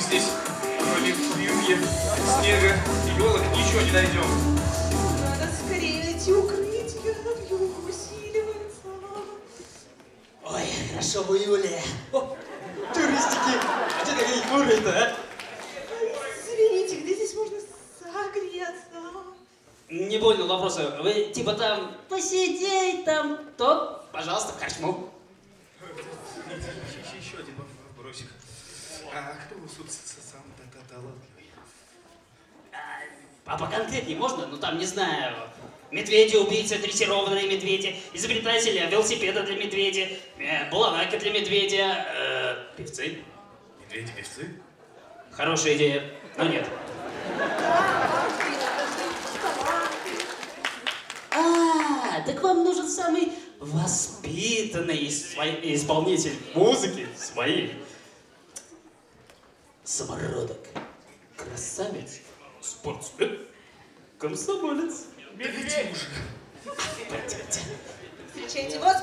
здесь, кроме вьюги, снега, елок, ничего не найдем. Надо скорее найти укрытие, вьюга усиливается. Ой, хорошо в июле. О, туристики, а что такие хмурые-то, а? Извините, где здесь можно согреться? Не понял вопроса. Вы типа там посидеть там, то, пожалуйста, в корчму. Еще один вопросик. А кто у вас тут с- с- сам та- та- талантливый? А поконкретнее можно? Ну там, не знаю, медведи-убийцы, дрессированные медведи, изобретатели велосипеда для медведя, э, балалайка для медведя, э, певцы. Медведи-певцы? Хорошая идея, но нет. А, так вам нужен самый воспитанный исполнитель музыки своей. Самородок, красавец, спортсмен, комсомолец. Медведь. Встречайте, вот